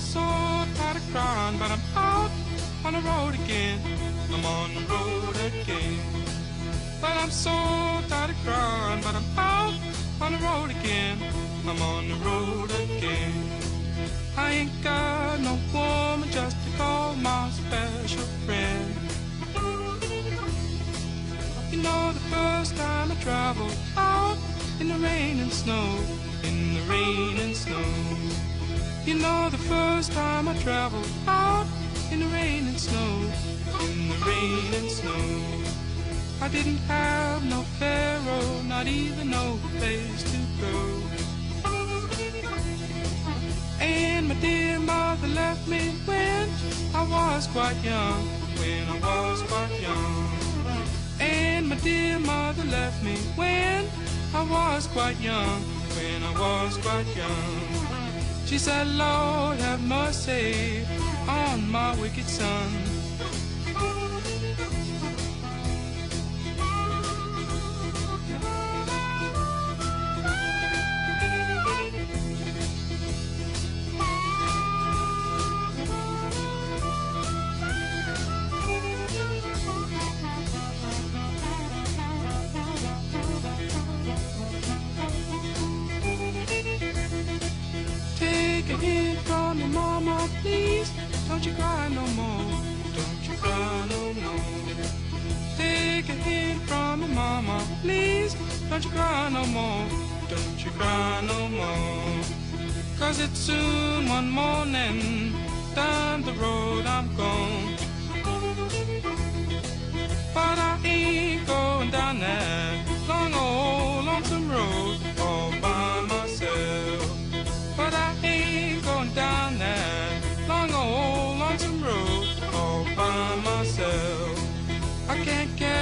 so tired of crying, but I'm out on the road again. I'm on the road again. But I'm so tired of crying, but I'm out on the road again. I'm on the road again. I ain't got no woman just to call my special friend. You know, the first time I traveled out in the rain and snow, in the rain and snow. You know the first time I traveled out in the rain and snow, in the rain and snow. I didn't have no pharaoh, not even no place to go. And my dear mother left me when I was quite young, when I was quite young. And my dear mother left me when I was quite young, when I was quite young. She said, Lord, have mercy on my wicked son. Hint from me, mama, please. Don't you cry no more. Don't you cry no more. Take a hint from me, mama, please. Don't you cry no more. Don't you cry no more. Cause it's soon one morning. Down the road I'm gone. I can't you